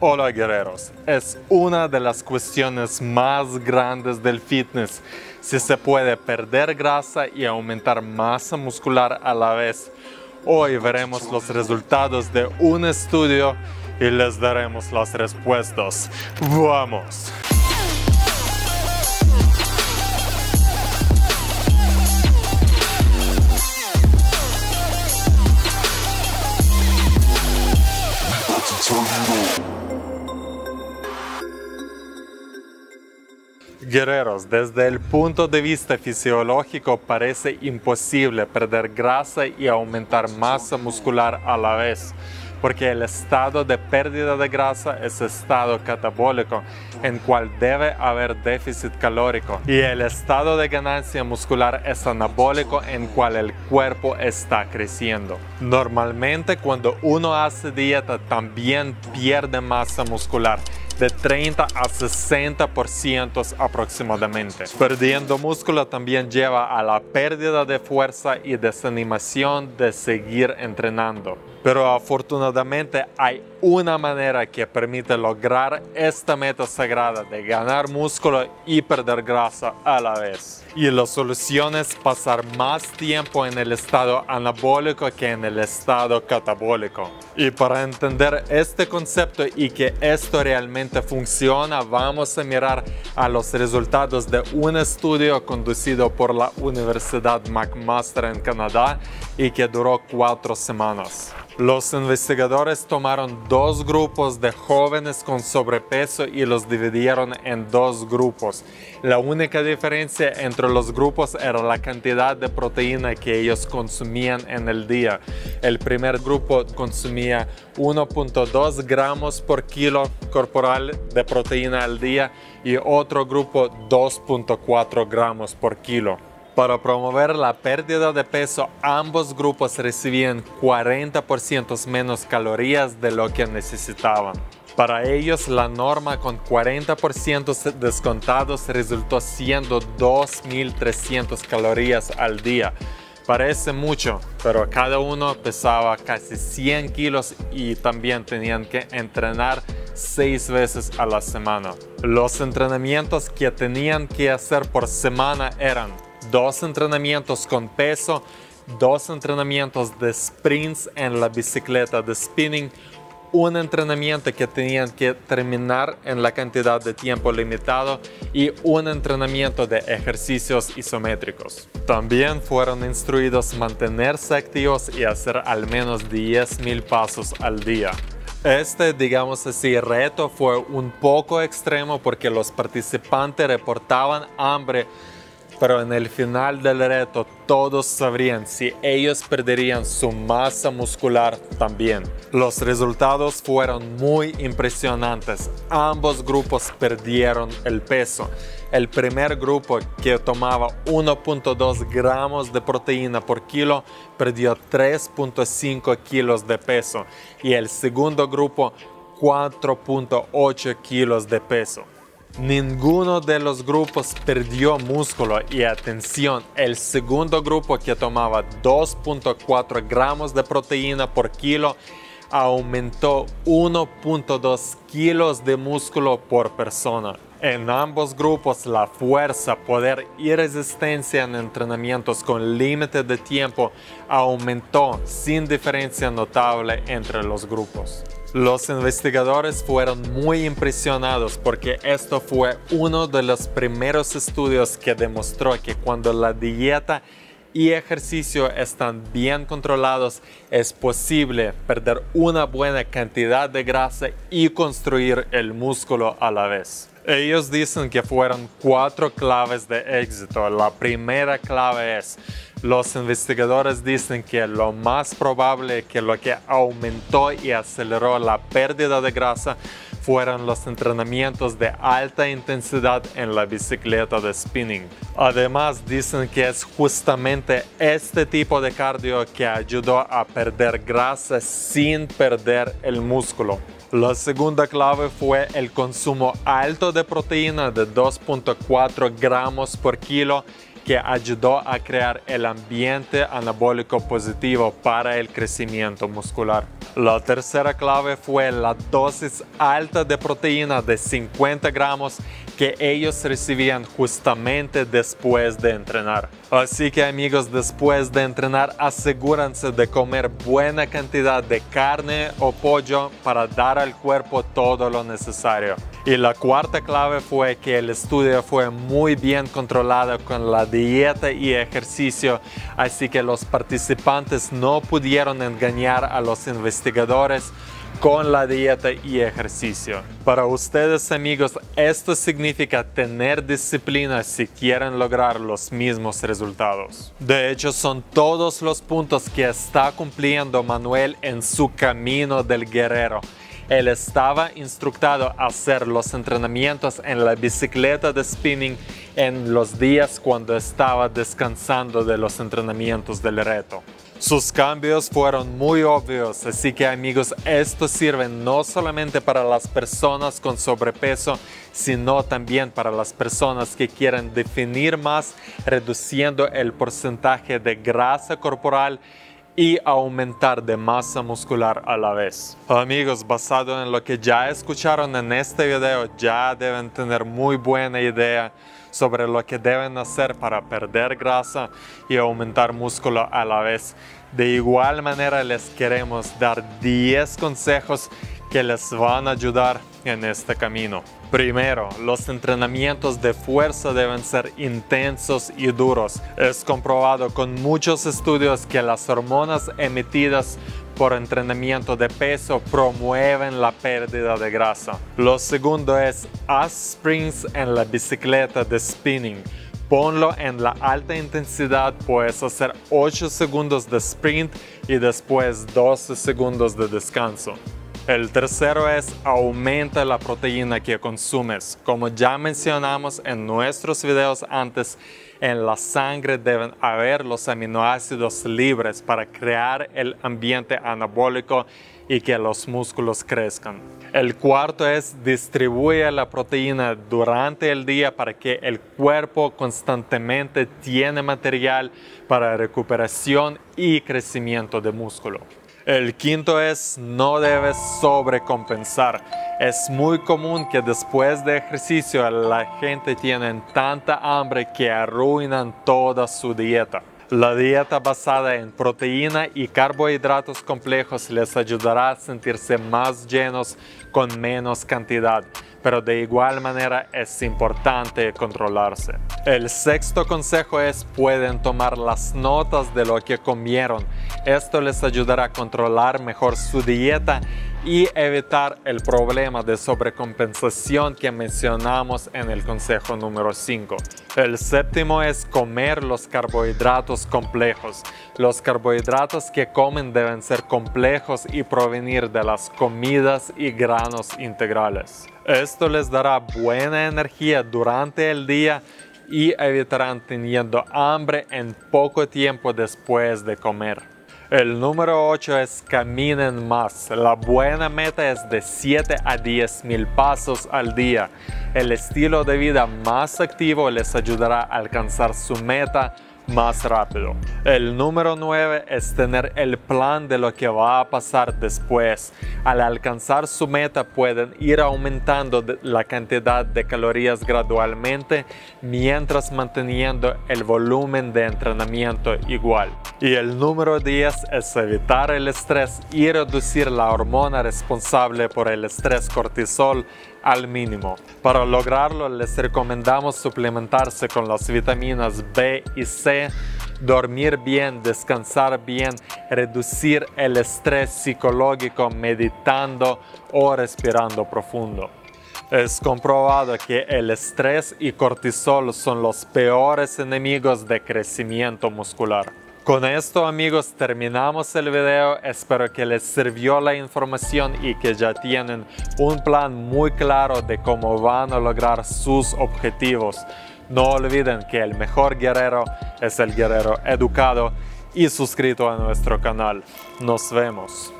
Hola guerreros, es una de las cuestiones más grandes del fitness si se puede perder grasa y aumentar masa muscular a la vez. Hoy veremos los resultados de un estudio y les daremos las respuestas. ¡Vamos! Guerreros, desde el punto de vista fisiológico parece imposible perder grasa y aumentar masa muscular a la vez, porque el estado de pérdida de grasa es estado catabólico, en cual debe haber déficit calórico, y el estado de ganancia muscular es anabólico, en cual el cuerpo está creciendo. Normalmente cuando uno hace dieta también pierde masa muscular, de 30 a 60% aproximadamente. Perdiendo músculo también lleva a la pérdida de fuerza y desanimación de seguir entrenando. Pero afortunadamente hay una manera que permite lograr esta meta sagrada de ganar músculo y perder grasa a la vez. Y la solución es pasar más tiempo en el estado anabólico que en el estado catabólico. Y para entender este concepto y que esto realmente funciona, vamos a mirar a los resultados de un estudio conducido por la Universidad McMaster en Canadá y que duró cuatro semanas. Los investigadores tomaron dos grupos de jóvenes con sobrepeso y los dividieron en dos grupos. La única diferencia entre los grupos era la cantidad de proteína que ellos consumían en el día. El primer grupo consumía 1.2 gramos por kilo corporal de proteína al día y otro grupo 2.4 gramos por kilo. Para promover la pérdida de peso, ambos grupos recibían 40% menos calorías de lo que necesitaban. Para ellos, la norma con 40% descontados resultó siendo 2.300 calorías al día. Parece mucho, pero cada uno pesaba casi 100 kilos y también tenían que entrenar 6 veces a la semana. Los entrenamientos que tenían que hacer por semana eran dos entrenamientos con peso, dos entrenamientos de sprints en la bicicleta de spinning, un entrenamiento que tenían que terminar en la cantidad de tiempo limitado y un entrenamiento de ejercicios isométricos. También fueron instruidos mantenerse activos y hacer al menos 10.000 pasos al día. Este, digamos así, reto fue un poco extremo porque los participantes reportaban hambre pero en el final del reto todos sabrían si ellos perderían su masa muscular también. Los resultados fueron muy impresionantes. Ambos grupos perdieron el peso. El primer grupo que tomaba 1.2 gramos de proteína por kilo perdió 3.5 kilos de peso y el segundo grupo 4.8 kilos de peso. Ninguno de los grupos perdió músculo y atención, el segundo grupo que tomaba 2.4 gramos de proteína por kilo aumentó 1.2 kilos de músculo por persona. En ambos grupos la fuerza, poder y resistencia en entrenamientos con límite de tiempo aumentó sin diferencia notable entre los grupos. Los investigadores fueron muy impresionados porque esto fue uno de los primeros estudios que demostró que cuando la dieta y ejercicio están bien controlados, es posible perder una buena cantidad de grasa y construir el músculo a la vez. Ellos dicen que fueron cuatro claves de éxito. La primera clave es, los investigadores dicen que lo más probable que lo que aumentó y aceleró la pérdida de grasa fueron los entrenamientos de alta intensidad en la bicicleta de spinning. Además, dicen que es justamente este tipo de cardio que ayudó a perder grasa sin perder el músculo. La segunda clave fue el consumo alto de proteína de 2.4 gramos por kilo que ayudó a crear el ambiente anabólico positivo para el crecimiento muscular. La tercera clave fue la dosis alta de proteína de 50 gramos que ellos recibían justamente después de entrenar. Así que amigos, después de entrenar, asegúrense de comer buena cantidad de carne o pollo para dar al cuerpo todo lo necesario. Y la cuarta clave fue que el estudio fue muy bien controlado con la dieta y ejercicio, así que los participantes no pudieron engañar a los investigadores con la dieta y ejercicio. Para ustedes amigos, esto significa tener disciplina si quieren lograr los mismos resultados. De hecho, son todos los puntos que está cumpliendo Manuel en su camino del guerrero. Él estaba instructado a hacer los entrenamientos en la bicicleta de spinning en los días cuando estaba descansando de los entrenamientos del reto. Sus cambios fueron muy obvios, así que amigos, esto sirve no solamente para las personas con sobrepeso, sino también para las personas que quieren definir más, reduciendo el porcentaje de grasa corporal y aumentar de masa muscular a la vez. Amigos, basado en lo que ya escucharon en este video, ya deben tener muy buena idea sobre lo que deben hacer para perder grasa y aumentar músculo a la vez. De igual manera les queremos dar 10 consejos que les van a ayudar en este camino. Primero, los entrenamientos de fuerza deben ser intensos y duros. Es comprobado con muchos estudios que las hormonas emitidas por entrenamiento de peso promueven la pérdida de grasa. Lo segundo es haz sprints en la bicicleta de spinning. Ponlo en la alta intensidad, puedes hacer 8 segundos de sprint y después 12 segundos de descanso. El tercero es aumenta la proteína que consumes. Como ya mencionamos en nuestros videos antes, en la sangre deben haber los aminoácidos libres para crear el ambiente anabólico y que los músculos crezcan. El cuarto es distribuye la proteína durante el día para que el cuerpo constantemente tiene material para recuperación y crecimiento de músculo. El quinto es no debes sobrecompensar. Es muy común que después de ejercicio la gente tiene tanta hambre que arruinan toda su dieta. La dieta basada en proteína y carbohidratos complejos les ayudará a sentirse más llenos con menos cantidad pero de igual manera es importante controlarse. El sexto consejo es pueden tomar las notas de lo que comieron. Esto les ayudará a controlar mejor su dieta y evitar el problema de sobrecompensación que mencionamos en el consejo número 5. El séptimo es comer los carbohidratos complejos. Los carbohidratos que comen deben ser complejos y provenir de las comidas y granos integrales. Esto les dará buena energía durante el día y evitarán teniendo hambre en poco tiempo después de comer. El número 8 es caminen más. La buena meta es de 7 a 10 mil pasos al día. El estilo de vida más activo les ayudará a alcanzar su meta más rápido. El número 9 es tener el plan de lo que va a pasar después. Al alcanzar su meta pueden ir aumentando la cantidad de calorías gradualmente mientras manteniendo el volumen de entrenamiento igual. Y el número 10 es evitar el estrés y reducir la hormona responsable por el estrés cortisol al mínimo. Para lograrlo les recomendamos suplementarse con las vitaminas B y C, dormir bien, descansar bien, reducir el estrés psicológico meditando o respirando profundo. Es comprobado que el estrés y cortisol son los peores enemigos de crecimiento muscular. Con esto amigos terminamos el video, espero que les sirvió la información y que ya tienen un plan muy claro de cómo van a lograr sus objetivos. No olviden que el mejor guerrero es el guerrero educado y suscrito a nuestro canal. Nos vemos.